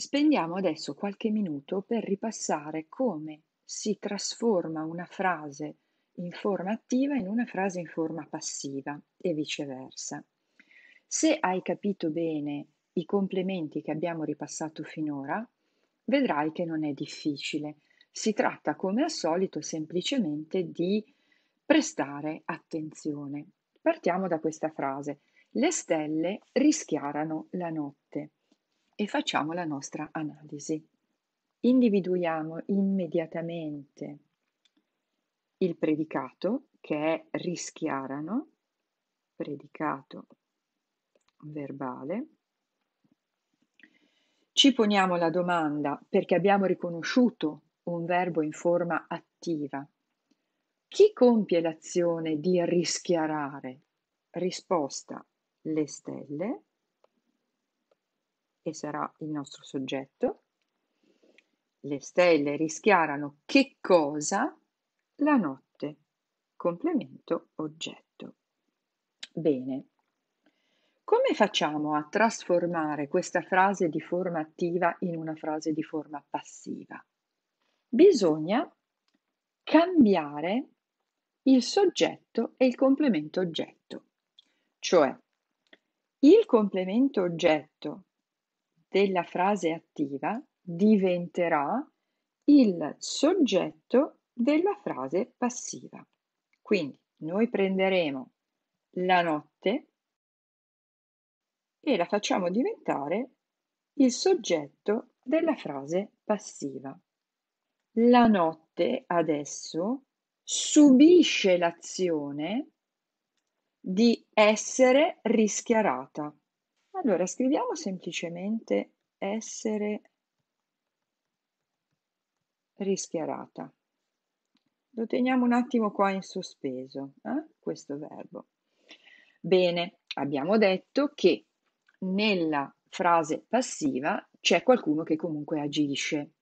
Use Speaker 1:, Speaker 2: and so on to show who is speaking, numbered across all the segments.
Speaker 1: Spendiamo adesso qualche minuto per ripassare come si trasforma una frase in forma attiva in una frase in forma passiva e viceversa. Se hai capito bene i complementi che abbiamo ripassato finora, vedrai che non è difficile. Si tratta come al solito semplicemente di prestare attenzione. Partiamo da questa frase. Le stelle rischiarano la notte e facciamo la nostra analisi. Individuiamo immediatamente il predicato che è rischiarano, predicato verbale. Ci poniamo la domanda perché abbiamo riconosciuto un verbo in forma attiva. Chi compie l'azione di rischiarare? Risposta le stelle e sarà il nostro soggetto. Le stelle rischiarano che cosa? La notte. Complemento oggetto. Bene. Come facciamo a trasformare questa frase di forma attiva in una frase di forma passiva? Bisogna cambiare il soggetto e il complemento oggetto. Cioè, il complemento oggetto della frase attiva diventerà il soggetto della frase passiva. Quindi noi prenderemo la notte e la facciamo diventare il soggetto della frase passiva. La notte adesso subisce l'azione di essere rischiarata. Allora scriviamo semplicemente essere rischiarata. Lo teniamo un attimo qua in sospeso, eh? questo verbo. Bene, abbiamo detto che nella frase passiva c'è qualcuno che comunque agisce.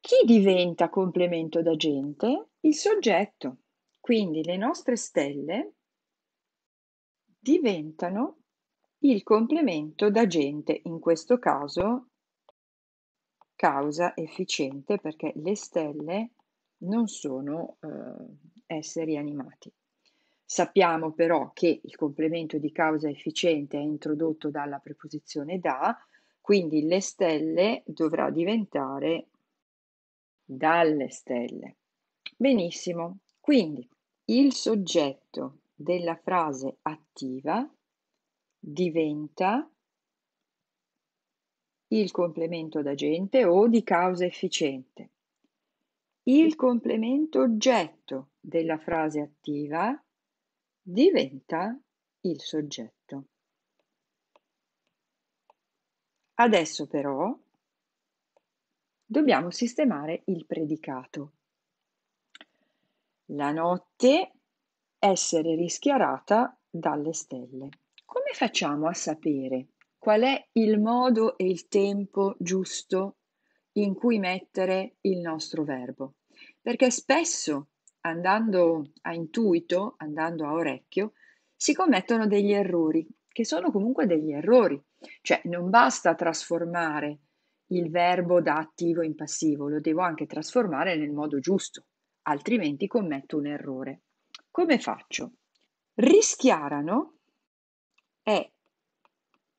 Speaker 1: Chi diventa complemento d'agente? Il soggetto. Quindi le nostre stelle diventano il complemento d'agente, in questo caso causa efficiente perché le stelle non sono eh, esseri animati. Sappiamo però che il complemento di causa efficiente è introdotto dalla preposizione da, quindi le stelle dovrà diventare dalle stelle. Benissimo, quindi il soggetto della frase attiva diventa il complemento d'agente o di causa efficiente. Il complemento oggetto della frase attiva diventa il soggetto. Adesso però dobbiamo sistemare il predicato. La notte essere rischiarata dalle stelle. Come facciamo a sapere qual è il modo e il tempo giusto in cui mettere il nostro verbo? Perché spesso, andando a intuito, andando a orecchio, si commettono degli errori, che sono comunque degli errori. Cioè, non basta trasformare il verbo da attivo in passivo, lo devo anche trasformare nel modo giusto, altrimenti commetto un errore. Come faccio? Rischiarano è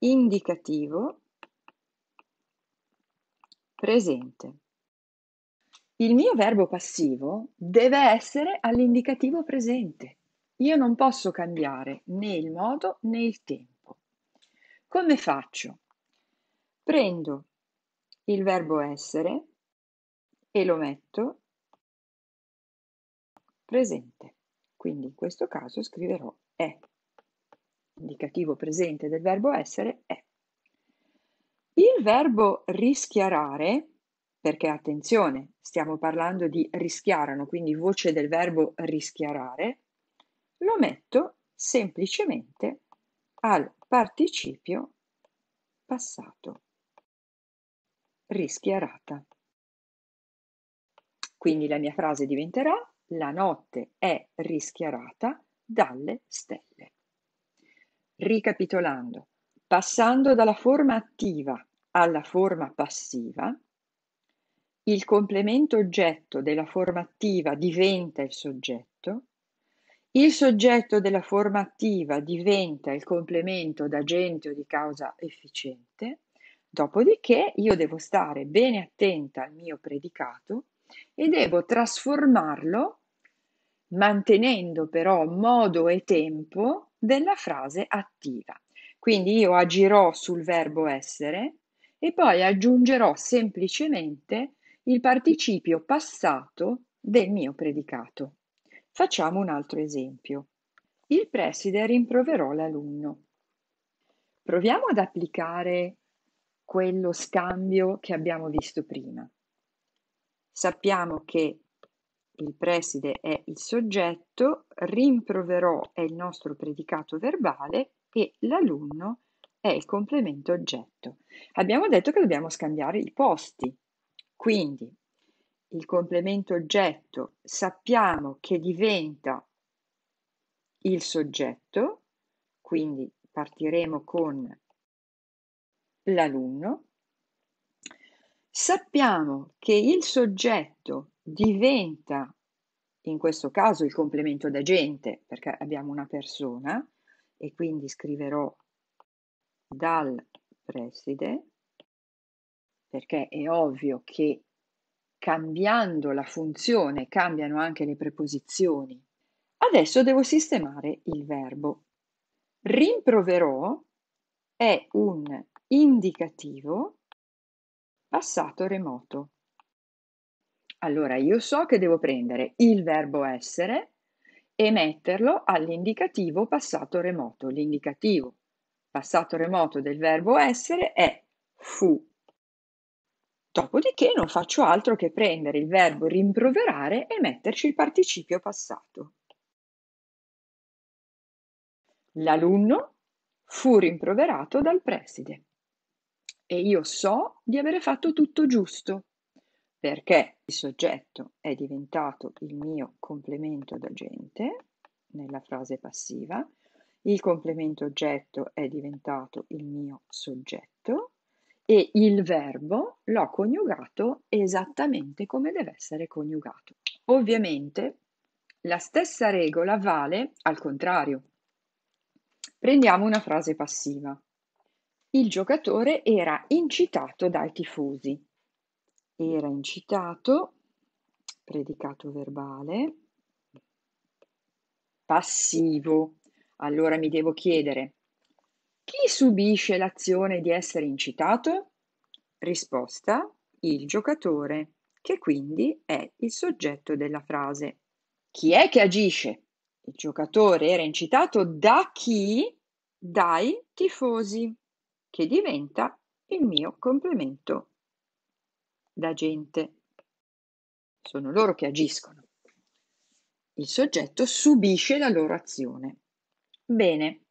Speaker 1: indicativo presente. Il mio verbo passivo deve essere all'indicativo presente. Io non posso cambiare né il modo né il tempo. Come faccio? Prendo il verbo essere e lo metto presente. Quindi in questo caso scriverò è. Indicativo presente del verbo essere è. Il verbo rischiarare, perché attenzione, stiamo parlando di rischiarano, quindi voce del verbo rischiarare, lo metto semplicemente al participio passato. Rischiarata. Quindi la mia frase diventerà la notte è rischiarata dalle stelle. Ricapitolando, passando dalla forma attiva alla forma passiva, il complemento oggetto della forma attiva diventa il soggetto, il soggetto della forma attiva diventa il complemento d'agente o di causa efficiente, dopodiché io devo stare bene attenta al mio predicato e devo trasformarlo mantenendo però modo e tempo della frase attiva. Quindi io agirò sul verbo essere e poi aggiungerò semplicemente il participio passato del mio predicato. Facciamo un altro esempio. Il preside rimproverò l'alunno. Proviamo ad applicare quello scambio che abbiamo visto prima. Sappiamo che il preside è il soggetto, rimproverò è il nostro predicato verbale e l'alunno è il complemento oggetto. Abbiamo detto che dobbiamo scambiare i posti, quindi il complemento oggetto sappiamo che diventa il soggetto, quindi partiremo con l'alunno. Sappiamo che il soggetto diventa, in questo caso, il complemento d'agente, perché abbiamo una persona, e quindi scriverò dal preside, perché è ovvio che cambiando la funzione cambiano anche le preposizioni. Adesso devo sistemare il verbo. Rimproverò è un indicativo passato remoto. Allora io so che devo prendere il verbo essere e metterlo all'indicativo passato remoto. L'indicativo passato remoto del verbo essere è fu. Dopodiché non faccio altro che prendere il verbo rimproverare e metterci il participio passato. L'alunno fu rimproverato dal preside e io so di avere fatto tutto giusto perché il soggetto è diventato il mio complemento d'agente nella frase passiva, il complemento oggetto è diventato il mio soggetto e il verbo l'ho coniugato esattamente come deve essere coniugato. Ovviamente la stessa regola vale al contrario. Prendiamo una frase passiva. Il giocatore era incitato dai tifosi. Era incitato, predicato verbale, passivo. Allora mi devo chiedere, chi subisce l'azione di essere incitato? Risposta: il giocatore, che quindi è il soggetto della frase. Chi è che agisce? Il giocatore era incitato da chi? Dai tifosi, che diventa il mio complemento da gente. Sono loro che agiscono. Il soggetto subisce la loro azione. Bene,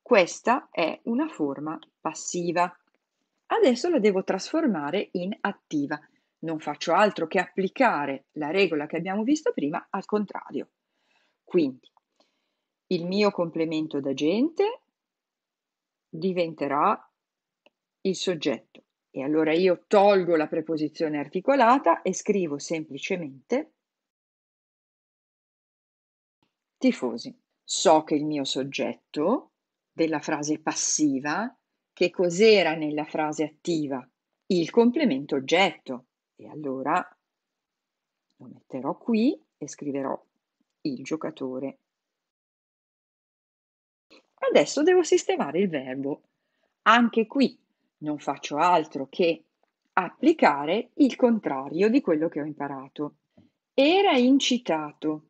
Speaker 1: questa è una forma passiva. Adesso la devo trasformare in attiva. Non faccio altro che applicare la regola che abbiamo visto prima al contrario. Quindi il mio complemento d'agente diventerà il soggetto e allora io tolgo la preposizione articolata e scrivo semplicemente tifosi. So che il mio soggetto della frase passiva, che cos'era nella frase attiva? Il complemento oggetto. E allora lo metterò qui e scriverò il giocatore. Adesso devo sistemare il verbo. Anche qui non faccio altro che applicare il contrario di quello che ho imparato. Era incitato.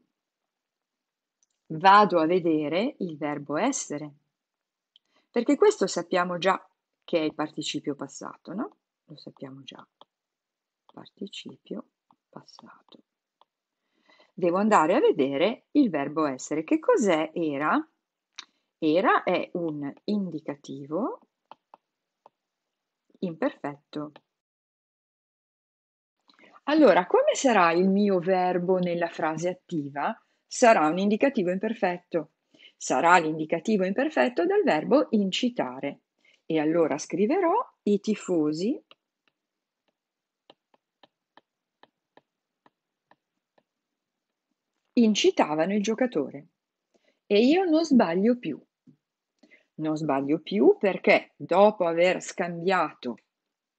Speaker 1: Vado a vedere il verbo essere perché questo sappiamo già che è il participio passato, no? Lo sappiamo già. Participio passato. Devo andare a vedere il verbo essere. Che cos'è era? Era è un indicativo imperfetto. Allora, come sarà il mio verbo nella frase attiva? Sarà un indicativo imperfetto sarà l'indicativo imperfetto del verbo incitare. E allora scriverò i tifosi incitavano il giocatore. E io non sbaglio più. Non sbaglio più perché dopo aver scambiato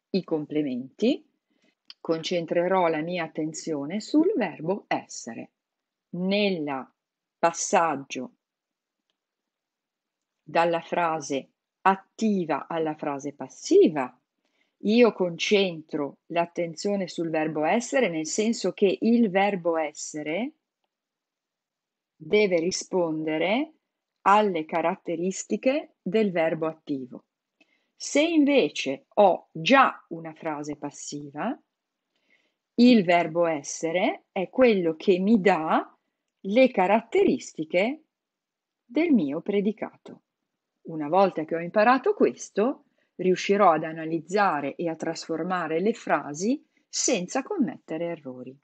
Speaker 1: i complementi, concentrerò la mia attenzione sul verbo essere. Nel passaggio dalla frase attiva alla frase passiva, io concentro l'attenzione sul verbo essere nel senso che il verbo essere deve rispondere alle caratteristiche del verbo attivo. Se invece ho già una frase passiva, il verbo essere è quello che mi dà le caratteristiche del mio predicato. Una volta che ho imparato questo, riuscirò ad analizzare e a trasformare le frasi senza commettere errori.